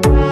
you